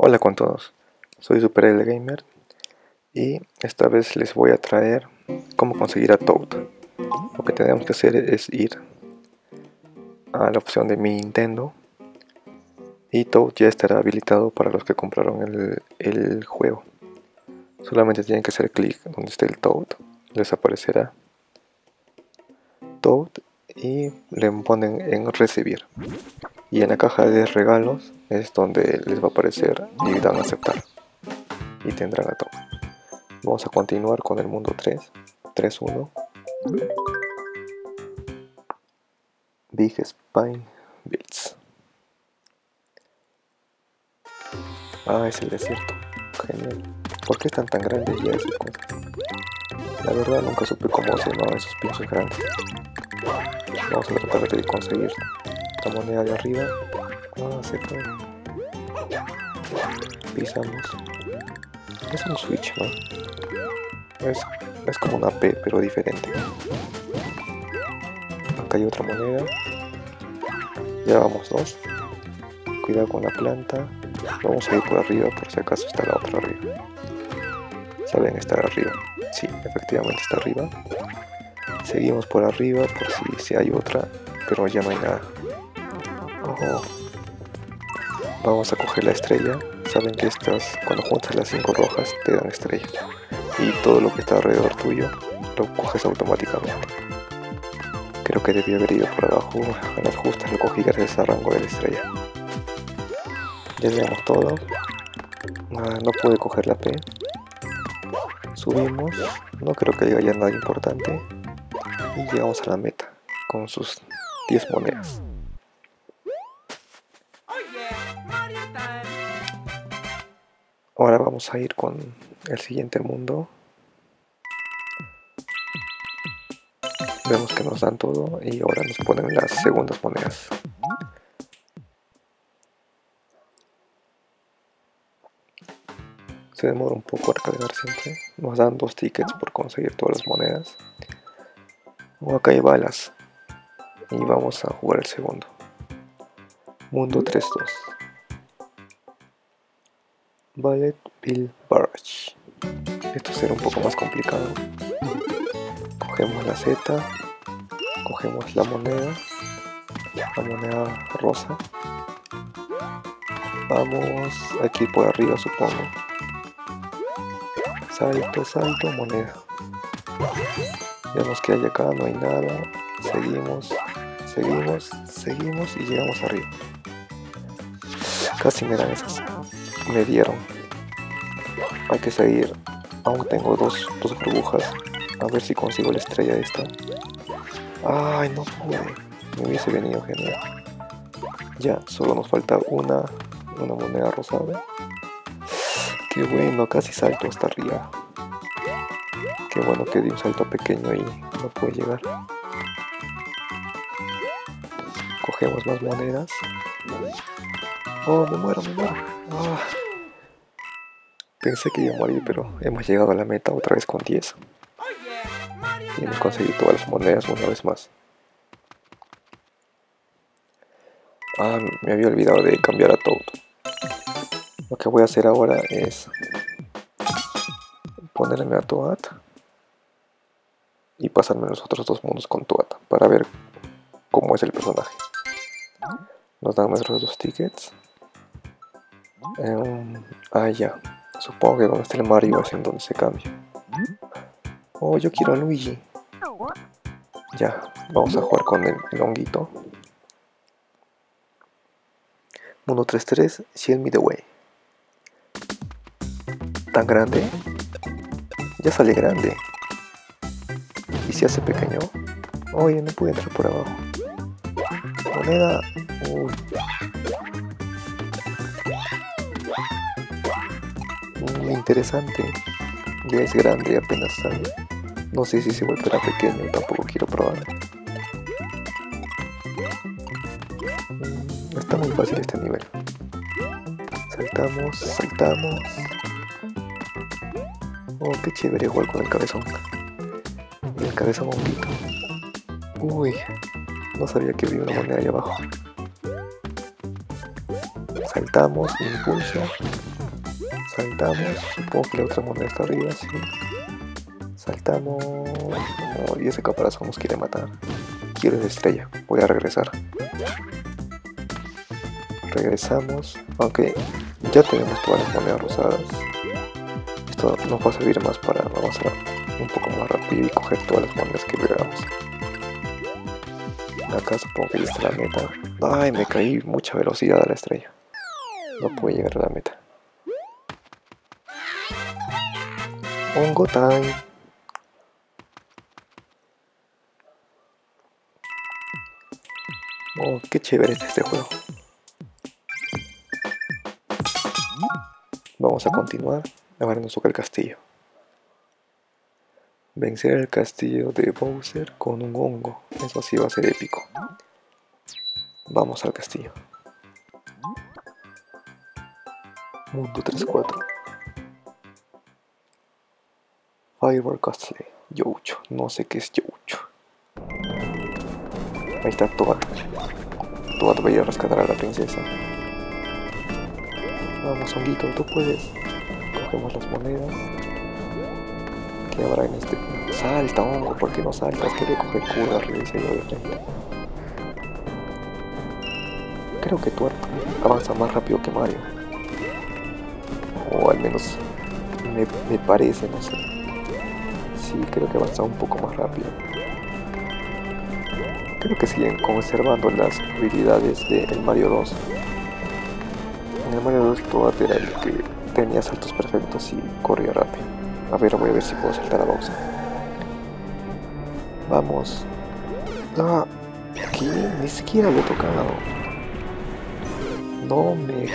Hola con todos, soy Super L Gamer y esta vez les voy a traer cómo conseguir a Toad. Lo que tenemos que hacer es ir a la opción de mi Nintendo y Toad ya estará habilitado para los que compraron el, el juego. Solamente tienen que hacer clic donde esté el Toad, les aparecerá Toad y le ponen en recibir y en la caja de regalos es donde les va a aparecer y dan aceptar. Y tendrán a todo vamos a continuar con el mundo 3 3.1 Big Spine Builds. Ah es el desierto. Genial. ¿por qué están tan grandes ya esas cosas? la verdad nunca supe cómo se llamaban esos pinchos grandes. Vamos a tratar de conseguir la moneda de arriba. Ah se pisamos. Es un switch ¿no? es, es como una P pero diferente. Acá hay otra moneda. Ya vamos dos. Cuidado con la planta. Vamos a ir por arriba por si acaso está la otra arriba. Saben estar arriba. Sí efectivamente está arriba. Seguimos por arriba por si, si hay otra pero ya no hay nada Vamos a coger la estrella. Saben que estas, cuando juntas las cinco rojas, te dan estrella. Y todo lo que está alrededor tuyo, lo coges automáticamente. Creo que debía haber ido por abajo. A las justas lo cogí gracias al rango de la estrella. Ya llegamos todo. Ah, no pude coger la P. Subimos. No creo que haya nada importante. Y llegamos a la meta con sus 10 monedas. Ahora vamos a ir con el siguiente mundo. Vemos que nos dan todo y ahora nos ponen las segundas monedas. Se demora un poco recargar siempre. Nos dan dos tickets por conseguir todas las monedas. O acá hay balas. Y vamos a jugar el segundo. Mundo 3-2. Ballet Bill Barrage. Esto será un poco más complicado. Cogemos la Z, cogemos la moneda, la moneda rosa. Vamos aquí por arriba supongo. Salto, salto, moneda. Vemos que hay acá, no hay nada. Seguimos, seguimos, seguimos y llegamos arriba. Casi me dan esas me dieron. Hay que seguir. Aún tengo dos, dos burbujas. A ver si consigo la estrella esta. Ay, no pude. Me hubiese venido genial. Ya, solo nos falta una, una moneda rosada. Qué bueno, casi salto hasta arriba. Qué bueno que di un salto pequeño y no pude llegar. Cogemos más monedas. Oh, me muero, me muero. Ah. Pensé que iba a morir, pero hemos llegado a la meta otra vez con 10. Y hemos conseguido todas las monedas una vez más. Ah, me había olvidado de cambiar a Toad. Lo que voy a hacer ahora es ponerme a Toad y pasarme los otros dos mundos con Toad para ver cómo es el personaje. Nos dan nuestros dos tickets. Um, ah, ya. Supongo que donde está el Mario es en donde se cambia. Oh, yo quiero a Luigi. Ya, vamos a jugar con el, honguito. Mundo 3-3, Ciel Me The Way. ¿Tan grande? Ya sale grande. ¿Y si hace pequeño? Oye, no puede entrar por abajo. Moneda... Uy. Interesante. Ya es grande y apenas sale. No sé si se volverá pequeño, tampoco quiero probar. Mm, está muy fácil este nivel. Saltamos, saltamos. Oh, qué chévere jugar con el cabezón. el cabezón poquito. Uy, no sabía que había una moneda ahí abajo. Saltamos, impulso. Saltamos. Supongo que la otra moneda está arriba, sí. Saltamos. y ese caparazón nos quiere matar. Quiero estrella. Voy a regresar. Regresamos. Aunque ya tenemos todas las monedas rosadas. Esto nos va a servir más para avanzar un poco más rápido y coger todas las monedas que veamos. Acá supongo que está la meta. Ay, me caí mucha velocidad a la estrella. No puedo llegar a la meta. Hongo time. Oh, qué chévere es este juego. Vamos a continuar. Ahora nos toca el castillo. Vencer el castillo de Bowser con un hongo. Eso sí va a ser épico. Vamos al castillo. Mundo 3-4. Fireball Castle. Youcho. No sé qué es Youcho. Ahí está Toad. Toad va a ir a rescatar a la princesa. Vamos, honguito, tú puedes. Cogemos las monedas. ¿Qué habrá en este? Salta, hongo, ¿por qué no saltas? Quiere coger cura arriba y se de frente. Creo que Toad avanza más rápido que Mario. O al menos me, me parece, no sé. Sí, creo que avanza un poco más rápido. Creo que siguen conservando las habilidades del Mario 2. En el Mario 2 Toad era el que tenía saltos perfectos y corría rápido. A ver, voy a ver si puedo saltar a Bowser. Vamos. Ah, aquí ni siquiera lo he tocado. No me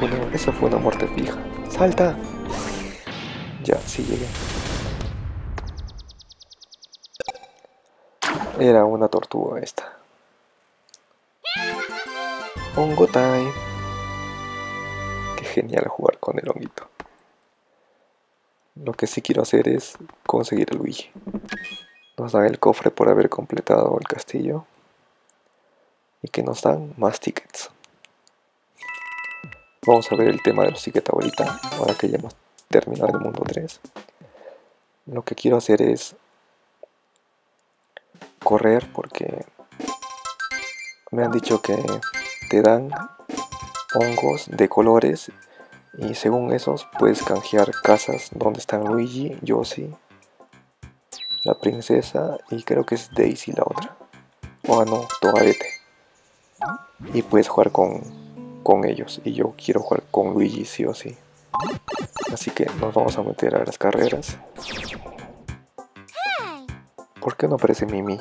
una, esa fue una muerte fija. ¡Salta! Ya, sí llegué. Era una tortuga esta. Hongo time. Qué genial jugar con el honguito. Lo que sí quiero hacer es conseguir el Luigi. Nos dan el cofre por haber completado el castillo. Y que nos dan más tickets. Vamos a ver el tema de los tickets ahorita, ahora que ya hemos terminado el mundo 3. Lo que quiero hacer es correr porque me han dicho que te dan hongos de colores y según esos puedes canjear casas donde están Luigi, Yoshi, la princesa y creo que es Daisy la otra. O ah, no, Toadette. Y puedes jugar con, con ellos y yo quiero jugar con Luigi sí o sí. Así que nos vamos a meter a las carreras. ¿Por qué no aparece Mimi?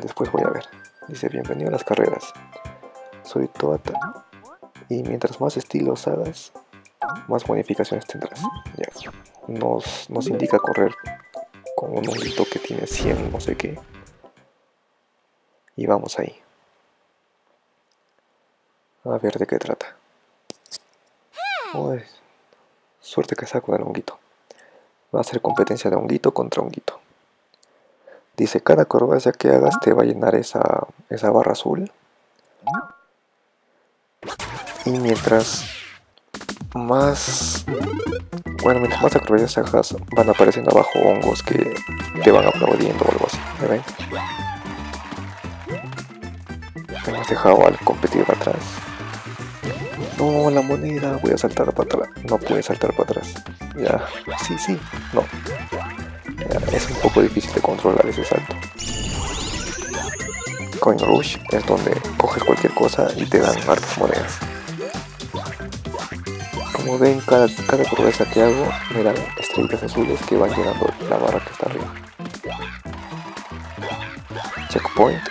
Después voy a ver. Dice, bienvenido a las carreras. Soy Toata. Y mientras más estilos hagas, más modificaciones tendrás. Ya. Nos, nos indica correr con un honguito que tiene 100 no sé qué. Y vamos ahí. A ver de qué trata. Uy, suerte que saco del honguito. Va a ser competencia de honguito contra honguito. Dice, cada acrobacia que hagas te va a llenar esa, esa barra azul. Y mientras más... Bueno, mientras más acrobacias hagas, van apareciendo abajo hongos que te van aplaudiendo o algo así. ¿Me ven? Hemos dejado al competidor atrás. No, la moneda, voy a saltar para atrás. No puede saltar para atrás. Ya, sí, sí, no. es un poco difícil de controlar ese salto. Coin Rush es donde coges cualquier cosa y te dan hartas monedas. Como ven, cada, cada progresa que hago me dan estrellas azules que van llenando la barra que está arriba. Checkpoint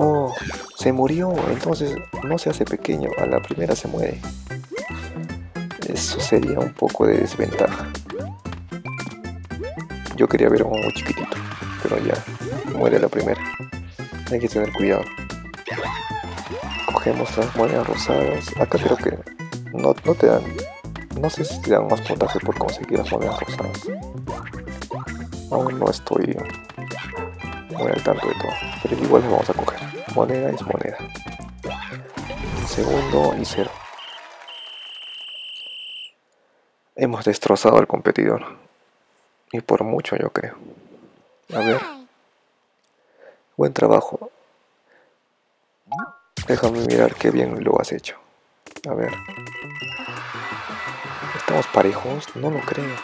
Oh, se murió, entonces no se hace pequeño, a la primera se muere. Eso sería un poco de desventaja. Yo quería ver a un chiquitito, pero ya, muere la primera. Hay que tener cuidado. Cogemos las monedas rosadas. Acá creo que no, no te dan, no sé si te dan más puntaje por conseguir las monedas rosadas. Aún no estoy muy al tanto de todo, pero igual las vamos a coger moneda es moneda. segundo y cero. Hemos destrozado al competidor. Y por mucho yo creo. A ver. Buen trabajo. Déjame mirar qué bien lo has hecho. A ver. ¿Estamos parejos? No lo creo.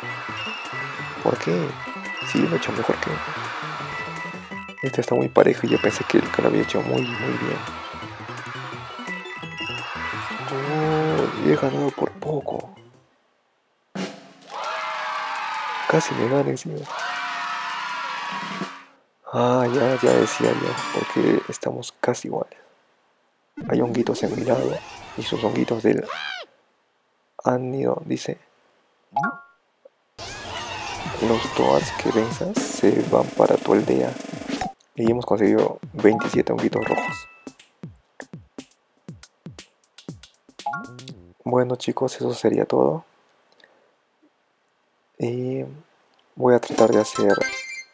¿Por qué? Sí, lo he hecho mejor que... Este está muy parejo y yo pensé que, lo había hecho muy, muy bien. Oh, he ganado por poco. Casi me gana encima. Ah, ya, ya decía yo, porque estamos casi iguales. Hay honguitos en mi lado y sus honguitos del han ido, dice. Los toads que venzas se van para tu aldea. Y hemos conseguido 27 honguitos rojos. Bueno chicos, eso sería todo. Y voy a tratar de hacer,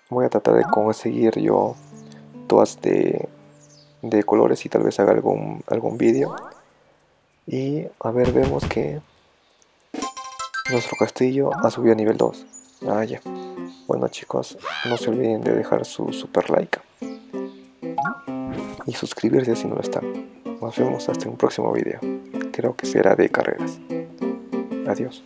voy a tratar de conseguir yo todas de, de colores y tal vez haga algún, algún vídeo. Y a ver, vemos que nuestro castillo ha subido a nivel 2. Ah. Bueno chicos, no se olviden de dejar su super like. Y suscribirse si no lo están. Nos vemos hasta un próximo video. Creo que será de carreras. Adiós.